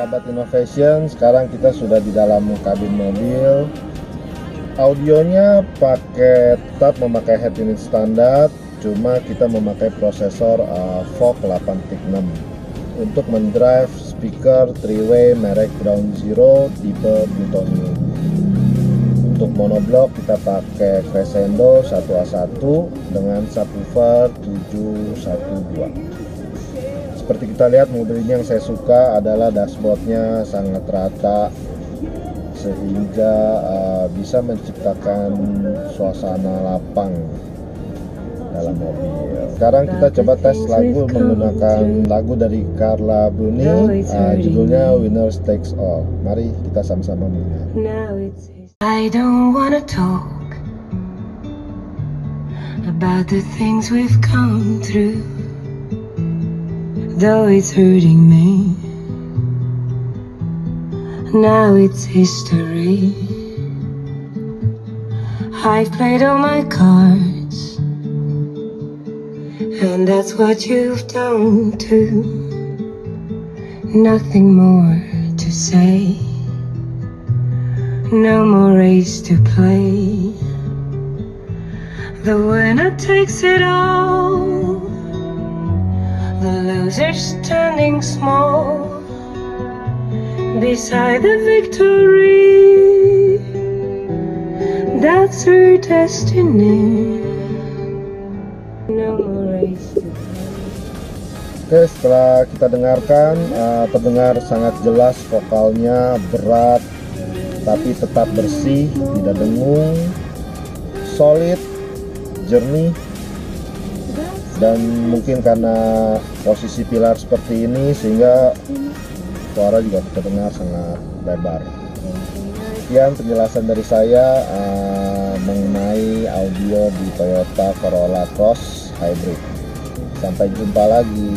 Sahabat Innovation, sekarang kita sudah di dalam kabin mobil. Audionya pakai tetap memakai head unit standar, cuma kita memakai prosesor uh, VOOC 8.6 untuk mendrive speaker three-way merek Ground Zero tipe plutonium. Untuk monoblock kita pakai Crescendo 1A1 dengan subwoofer 712 seperti kita lihat mobil ini yang saya suka adalah dashboardnya sangat rata sehingga uh, bisa menciptakan suasana lapang dalam mobil. Sekarang kita coba tes lagu menggunakan lagu dari Carla Bruni, uh, judulnya Winners Takes All. Mari kita sama-sama mendengar. I don't wanna talk about the things we've come through. Though it's hurting me. Now it's history. I've played all my cards, and that's what you've done too. Nothing more to say, no more race to play. The winner takes it all. The loser standing small beside the victory. That's her destiny. No race Oke, setelah kita dengarkan, uh, terdengar sangat jelas vokalnya berat, tapi tetap bersih, tidak dengung, solid, jernih, dan mungkin karena posisi pilar seperti ini sehingga suara juga terdengar sangat lebar. Sekian penjelasan dari saya uh, mengenai audio di Toyota Corolla Cross Hybrid. Sampai jumpa lagi